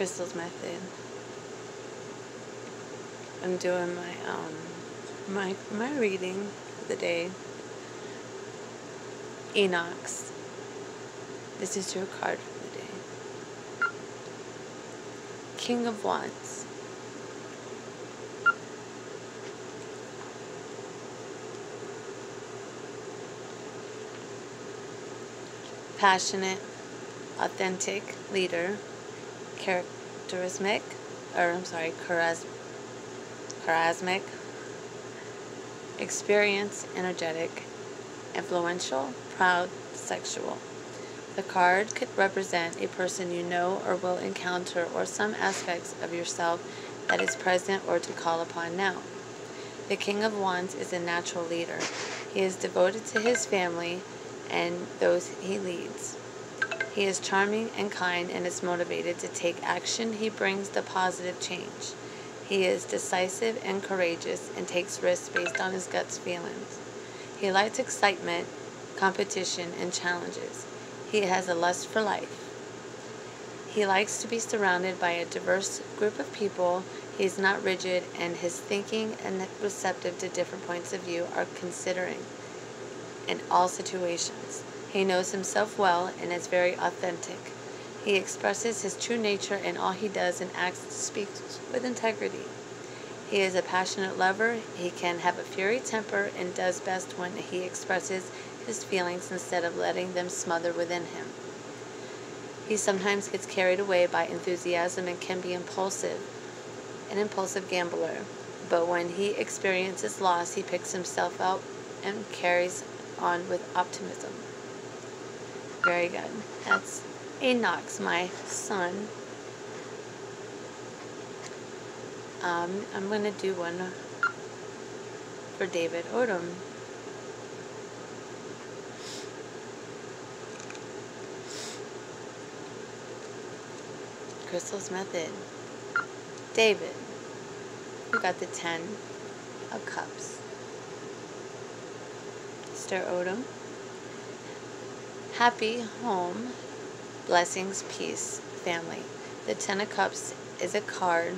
Krystle's method. I'm doing my um my my reading for the day. Enox. This is your card for the day. King of Wands. Passionate, authentic leader, characteristic, or I'm sorry, charismatic, charismatic, experience, energetic, influential, proud, sexual. The card could represent a person you know or will encounter or some aspects of yourself that is present or to call upon now. The King of Wands is a natural leader. He is devoted to his family and those he leads. He is charming and kind and is motivated to take action. He brings the positive change. He is decisive and courageous and takes risks based on his gut's feelings. He likes excitement, competition, and challenges. He has a lust for life. He likes to be surrounded by a diverse group of people. He is not rigid, and his thinking and receptive to different points of view are considering in all situations. He knows himself well and is very authentic. He expresses his true nature in all he does and acts and speaks with integrity. He is a passionate lover. He can have a fiery temper and does best when he expresses his feelings instead of letting them smother within him. He sometimes gets carried away by enthusiasm and can be impulsive, an impulsive gambler. But when he experiences loss, he picks himself up and carries on with optimism. Very good. That's Enox, my son. Um, I'm going to do one for David Odom. Krystle's Method. David, you got the Ten of Cups. Mr. Odom. Happy home, blessings, peace, family. The Ten of Cups is a card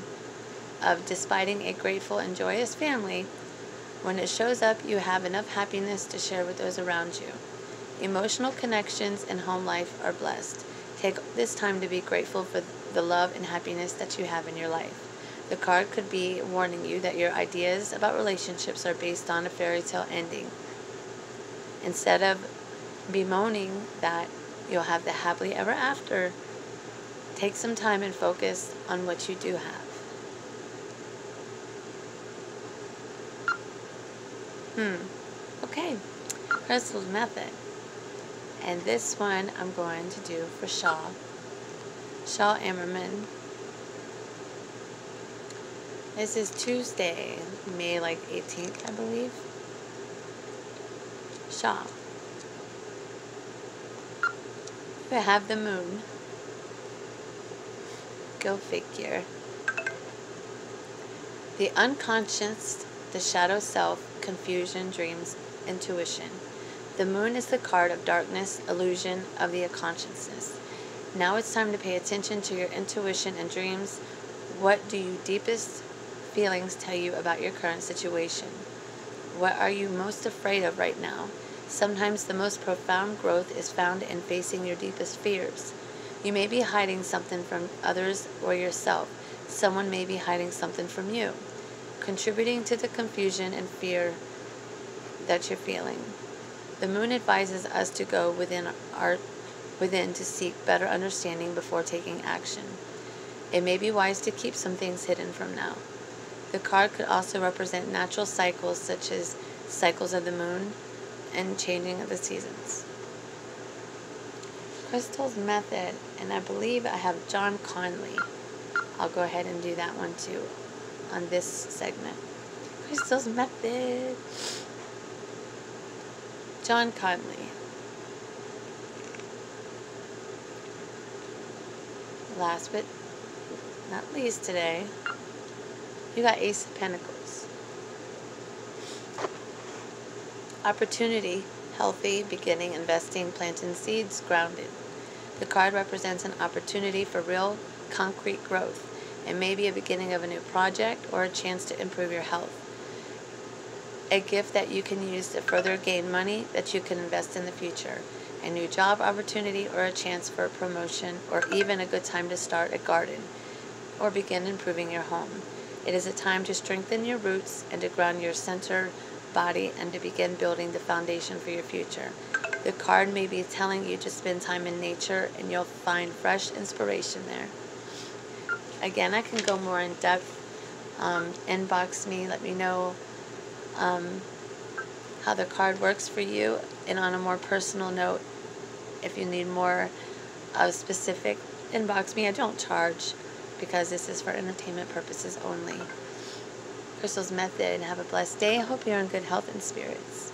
of despiting a grateful and joyous family. When it shows up, you have enough happiness to share with those around you. Emotional connections and home life are blessed. Take this time to be grateful for the love and happiness that you have in your life. The card could be warning you that your ideas about relationships are based on a fairy tale ending. Instead of bemoaning that you'll have the happily ever after, take some time and focus on what you do have. Hmm. Okay. Krystle's method. And this one I'm going to do for Shaw. Shaw Ammerman. This is Tuesday, May like 18th, I believe. Shaw. We have the moon. Go figure. The unconscious, the shadow self, confusion, dreams, intuition. The moon is the card of darkness, illusion of the unconsciousness. Now it's time to pay attention to your intuition and dreams. What do your deepest feelings tell you about your current situation? What are you most afraid of right now? Sometimes the most profound growth is found in facing your deepest fears. You may be hiding something from others or yourself. Someone may be hiding something from you, contributing to the confusion and fear that you're feeling. The moon advises us to go within our within to seek better understanding before taking action. It may be wise to keep some things hidden from now. The card could also represent natural cycles such as cycles of the moon, and changing of the seasons. Krystle's method, and I believe I have John Conley. I'll go ahead and do that one too on this segment. Krystle's method. John Conley. Last but not least today, you got Ace of Pentacles. Opportunity, healthy, beginning, investing, planting seeds, grounded. The card represents an opportunity for real concrete growth. It may be a beginning of a new project or a chance to improve your health. A gift that you can use to further gain money that you can invest in the future. A new job opportunity or a chance for a promotion or even a good time to start a garden or begin improving your home. It is a time to strengthen your roots and to ground your center body and to begin building the foundation for your future. The card may be telling you to spend time in nature and you'll find fresh inspiration there. Again, I can go more in depth. Um, inbox me, let me know um, how the card works for you. And on a more personal note, if you need more uh, specific, inbox me. I don't charge because this is for entertainment purposes only. Krystle's Method. And have a blessed day. I hope you're in good health and spirits.